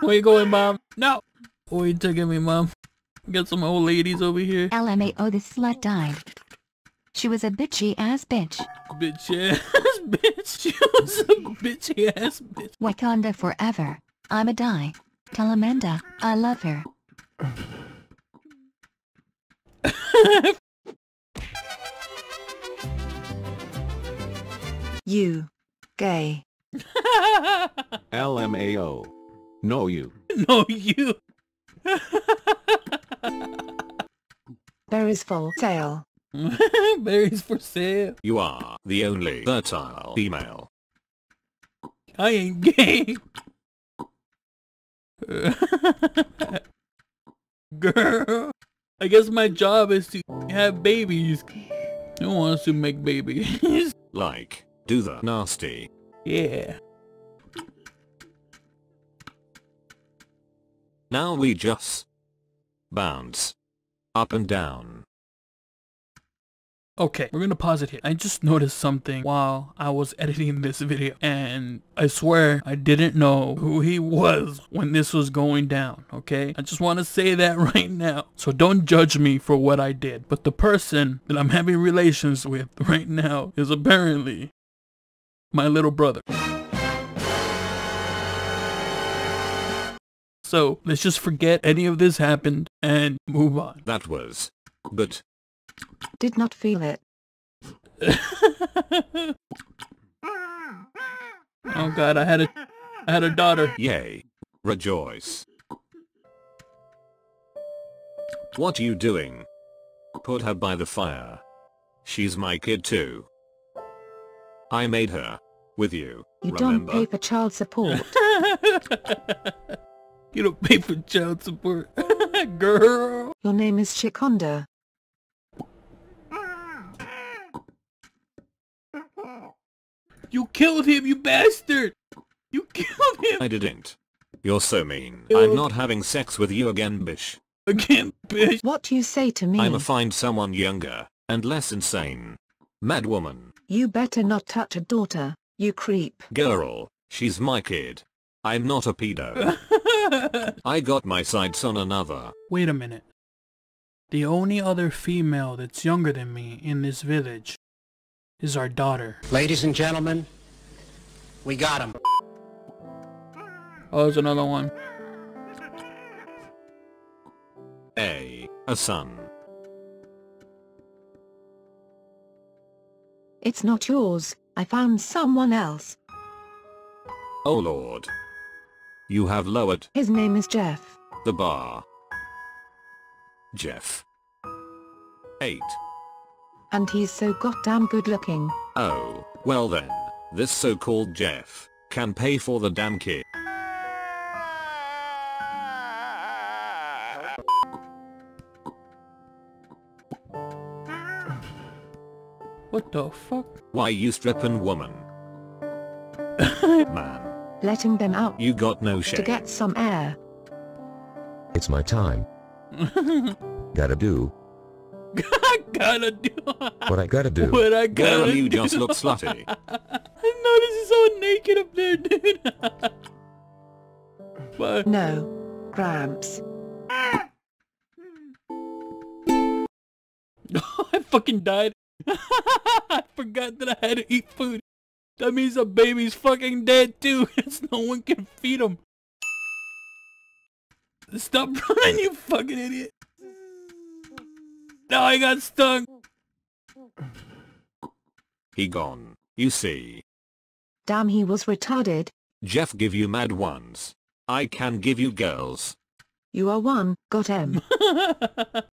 Where you going, mom? No! Where you taking me, mom? Got some old ladies over here. LMAO this slut died. She was a bitchy ass bitch. Bitch ass bitch. She was a bitchy ass bitch. Wakanda forever. I'm a die. Tell Amanda I love her. You. Gay. LMAO. No you. no, you. Berries for sale. Berries for sale. You are the only fertile female. I ain't gay. Girl, I guess my job is to have babies. Who wants to make babies? Like, do the nasty. Yeah. Now we just bounce up and down. Okay, we're gonna pause it here. I just noticed something while I was editing this video and I swear I didn't know who he was when this was going down, okay? I just want to say that right now. So don't judge me for what I did. But the person that I'm having relations with right now is apparently my little brother. So let's just forget any of this happened and move on. That was good. Did not feel it. Oh god, I had a I had a daughter. Yay. Rejoice. What are you doing? Put her by the fire. She's my kid too. I made her. With you, You remember? don't pay for child support. you don't pay for child support. Girl. Your name is Chikonda. You killed him, you bastard. You killed him. I didn't. You're so mean. Ew. I'm not having sex with you again, bish. Again, bitch. What do you say to me? I'ma find someone younger and less insane. Mad woman. You better not touch a daughter, you creep. Girl. She's my kid. I'm not a pedo. I got my sights on another. Wait a minute. The only other female that's younger than me in this village is our daughter. Ladies and gentlemen, we got him. Oh, there's another one. A. A son. It's not yours. I found someone else. Oh lord. You have lowered His name is Jeff. the bar. Jeff. 8. And he's so goddamn good looking. Oh, well then, this so-called Jeff can pay for the damn kid. What the fuck? Why you strippin' woman? Man, Letting them out you got no shit. to get some air. It's my time. Gotta do I gotta do what I gotta do. what I gotta do. You just look slutty. I know this is so naked up there, dude. but No. Gramps. I fucking died. I forgot that I had to eat food. That means the baby's fucking dead too, because no one can feed him. Stop running, you fucking idiot. Now I got stung. He gone. You see. Damn he was retarded. Jeff give you mad ones. I can give you girls. You are one, got M.